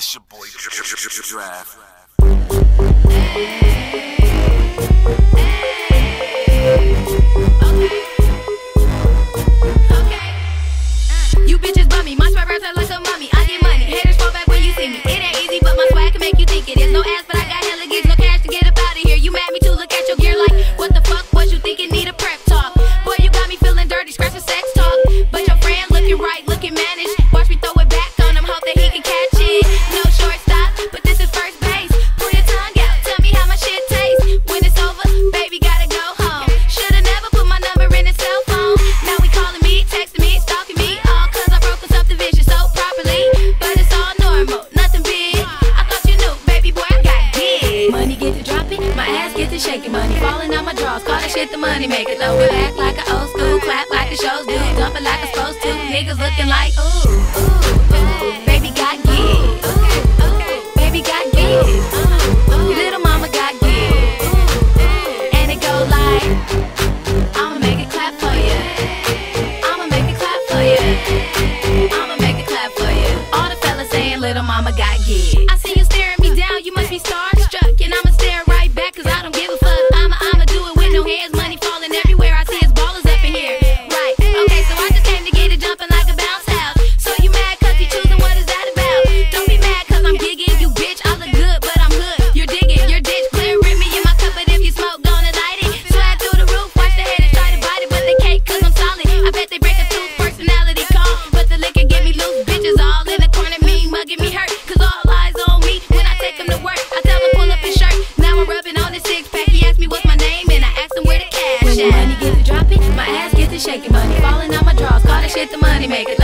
It's your boy Drake. shaking money. Falling on my drawers, call that shit the money maker. Throw it back like an old school, clap like the shows do. Dump it like it's supposed to. Niggas looking like, ooh, ooh. Baby got gigs. Baby got gigs. Your little mama got gigs. And it go like, I'ma make it clap for you. I'ma make it clap for you. I'ma make it clap for you. All the fellas saying little mama got gigs. I see you staring me down, you must be starved. hands. shaking money. Falling out my drawers, call it shit the money maker.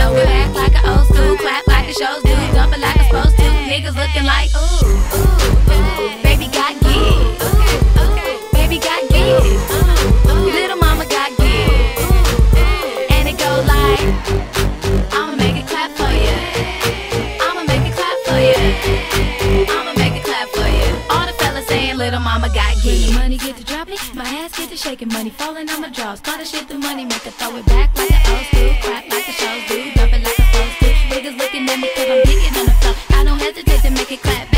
little mama got geek. Money get to dropping, my ass get to shaking. Money falling on my drawers. Call the shit the money maker. Throw it back like the old school. Clap like the shows do. Dump it like a supposed to. Niggas looking at me cause I'm getting on the floor. I don't hesitate to make it clap back.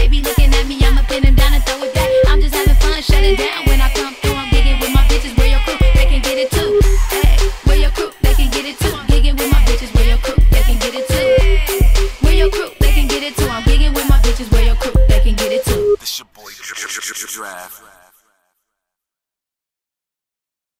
Riff.